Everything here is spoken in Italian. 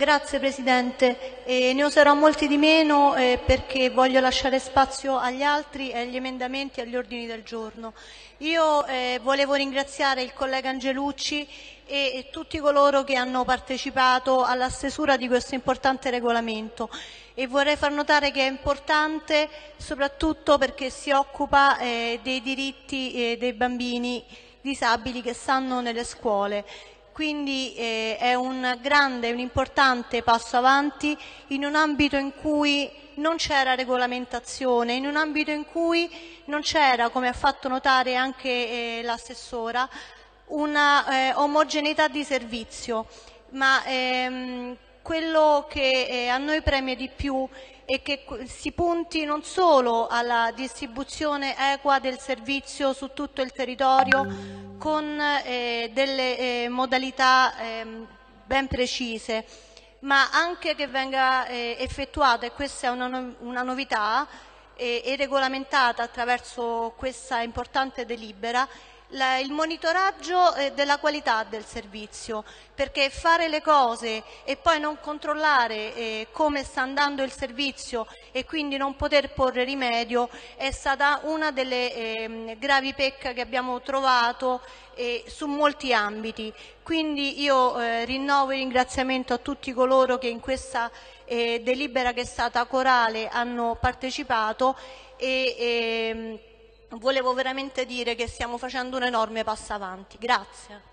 Grazie Presidente, eh, ne userò molti di meno eh, perché voglio lasciare spazio agli altri, agli emendamenti e agli ordini del giorno. Io eh, volevo ringraziare il collega Angelucci e, e tutti coloro che hanno partecipato alla stesura di questo importante regolamento. E vorrei far notare che è importante soprattutto perché si occupa eh, dei diritti eh, dei bambini disabili che stanno nelle scuole quindi eh, è un grande, un importante passo avanti in un ambito in cui non c'era regolamentazione, in un ambito in cui non c'era, come ha fatto notare anche eh, l'assessora, una eh, omogeneità di servizio, ma ehm, quello che eh, a noi preme di più è che si punti non solo alla distribuzione equa del servizio su tutto il territorio, con eh, delle eh, modalità ehm, ben precise, ma anche che venga effettuata, e questa è una novità, e regolamentata attraverso questa importante delibera, la, il monitoraggio eh, della qualità del servizio, perché fare le cose e poi non controllare eh, come sta andando il servizio e quindi non poter porre rimedio è stata una delle eh, gravi pecche che abbiamo trovato eh, su molti ambiti. Quindi io eh, rinnovo il ringraziamento a tutti coloro che in questa eh, delibera che è stata corale hanno partecipato e ehm, volevo veramente dire che stiamo facendo un enorme passo avanti. Grazie.